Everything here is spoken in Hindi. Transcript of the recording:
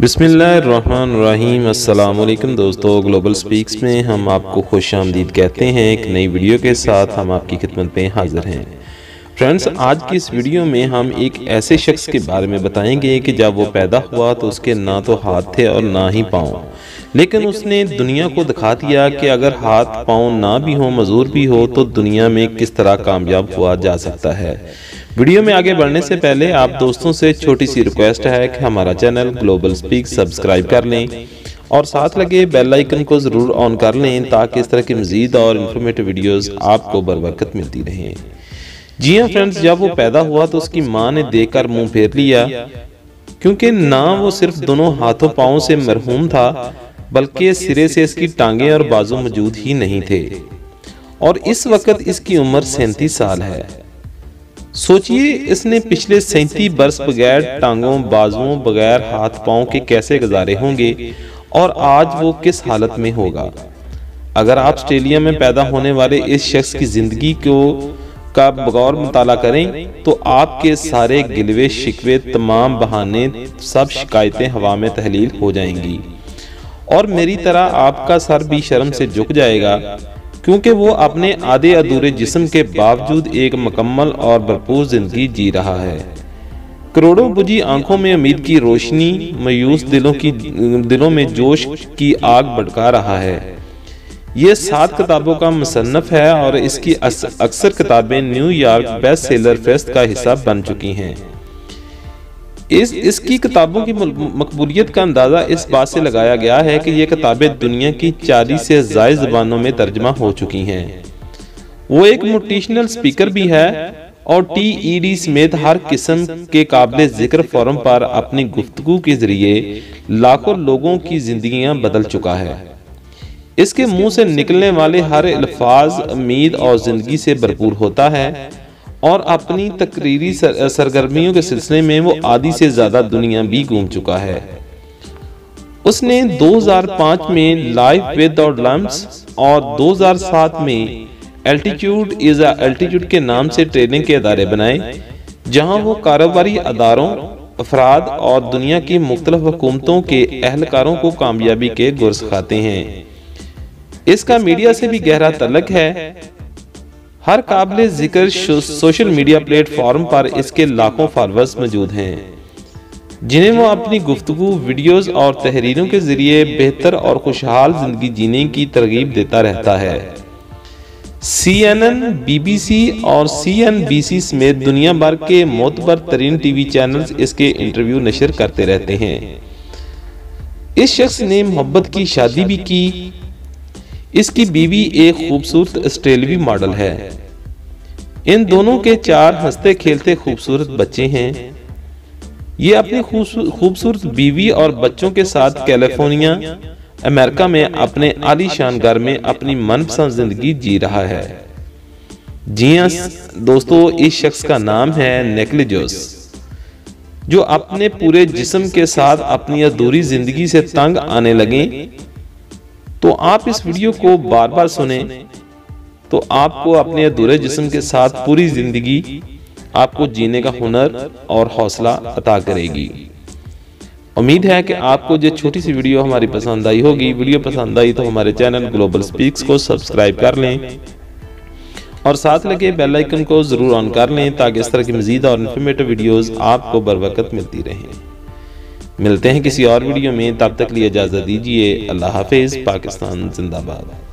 बिसमीम अल्लाम दोस्तों ग्लोबल स्पीक्स में हम आपको खुश आमदीद कहते हैं। एक नई वीडियो के साथ हम आपकी खिदमत में हाजिर हैं। फ्रेंड्स आज की इस वीडियो में हम एक ऐसे शख्स के बारे में बताएँगे कि जब वो पैदा हुआ तो उसके ना तो हाथ थे और ना ही पाँव। लेकिन उसने दुनिया को दिखा दिया कि अगर हाथ, पाँव ना भी हो, मजूर भी हो तो दुनिया में किस तरह कामयाब हुआ जा सकता है। वीडियो में आगे बढ़ने से पहले आप दोस्तों से छोटी सी रिक्वेस्ट है कि हमारा चैनल ग्लोबल स्पीक सब्सक्राइब कर लें और साथ लगे बेल आइकन को ज़रूर ऑन कर लें ताकि इस तरह की मजीद और इन्फॉर्मेटिव वीडियोस आपको बर वक्त मिलती रहें। जी हाँ फ्रेंड्स जब वो पैदा हुआ तो उसकी माँ ने देखकर मुँह फेर लिया, क्योंकि ना वो सिर्फ़ दोनों हाथों पाओं से मरहूम था, बल्कि सिरे से इसकी टांगे और बाजू मौजूद ही नहीं थे। और इस वक्त इसकी उम्र सैंतीस साल है। सोचिए, इसने पिछले सैतीस बरस बगैर टांगों, बाजुओं, बगैर हाथ पाओ के कैसे गुजारे होंगे, और आज वो किस हालत में होगा? अगर आप ऑस्ट्रेलिया में पैदा होने वाले इस शख्स की ज़िंदगी को का बगौर मुताला करें तो आपके सारे गिलवे, शिकवे, तमाम बहाने, सब शिकायतें हवा में तहलील हो जाएँगी। और मेरी तरह आपका सर भी शर्म से झुक जाएगा, क्योंकि वो अपने आधे अधूरे जिस्म के बावजूद एक मुकम्मल और भरपूर ज़िंदगी जी रहा है। करोड़ों बुझी आँखों में उम्मीद की रोशनी, मायूस दिलों की, दिलों में जोश की आग भड़का रहा है। ये सात किताबों का मुसन्फ है और इसकी अक्सर किताबें न्यूयॉर्क बेस्ट सेलर फेस्ट का हिस्सा बन चुकी हैं। इस, इसकी किताबों की मकबूलियत का अंदाज़ा इस बात से लगाया गया है कि ये किताबें दुनिया की चालीस से जायद जबानों में तर्जमा हो चुकी हैं। वो एक मोटिशनल स्पीकर भी है और टी ई डी समेत हर किस्म के काबिल ज़िक्र फोरम पर अपनी गुफ्तगु के ज़रिए लाखों लोगों की जिंदगियाँ बदल चुका है। इसके मुँह से निकलने वाले हर अल्फाज उम्मीद और ज़िंदगी से भरपूर होता है और अपनी तकरीरी सर, सरगर्मियों के सिलसिले में वो आधी से ज़्यादा दुनिया भी घूम चुका है। उसने 2005 में लाइफ विद और लम्स और 2007 में एल्टीट्यूड इज़ एल्टीट्यूड के नाम से ट्रेनिंग के अदारे बनाए जहाँ वो कारोबारी अदारों अफराद और दुनिया की मुख्तलिफ़ हुकूमतों के अहलकारों को कामयाबी के गुर्स खाते हैं इसका मीडिया से भी गहरा तलक है। हर काबिल ज़िक्र सोशल मीडिया प्लेटफॉर्म पर इसके लाखों फॉलोअर्स मौजूद हैं। जिन्हें वो अपनी गुफ्तु वीडियोस और तहरीरों के ज़रिए बेहतर और खुशहाल ज़िंदगी जीने की तरगीब देता रहता है। C N N B B C और सी एन बी सी समेत दुनिया भर के मोतबर तरीन टीवी चैनल्स इसके इंटरव्यू नशर करते रहते हैं। इस शख्स ने मोहब्बत की शादी भी की इसकी बीवी एक खूबसूरत ऑस्ट्रेलवी मॉडल है। इन दोनों के चार हँसते खेलते खूबसूरत बच्चे हैं। ये अपनी खूबसूरत बीवी और बच्चों के साथ कैलिफ़ोर्निया, अमेरिका में अपने आलीशान घर में अपनी मनपसंद ज़िंदगी जी रहा है। जी हाँ दोस्तों, इस शख्स का नाम है नेकलिजोस, जो अपने पूरे जिस्म के साथ अपनी अधूरी ज़िंदगी से तंग आने लगे। तो आप इस वीडियो को बार बार सुने तो आपको अपने अधूरे जिस्म के साथ पूरी ज़िंदगी, आपको जीने का हुनर और हौसला अता करेगी। उम्मीद है कि आपको जो छोटी सी वीडियो हमारी पसंद आई होगी। वीडियो पसंद आई तो हमारे चैनल ग्लोबल स्पीक्स को सब्सक्राइब कर लें और साथ लगे बेल आइकन को ज़रूर ऑन कर लें ताकि इस तरह की मजीद और इन्फॉर्मेटिव वीडियोस आपको बर वक्त मिलती रहें। मिलते हैं किसी और वीडियो में। तब तक लिए इजाज़त दीजिए। अल्लाह हाफिज़, पाकिस्तान, जिंदाबाद।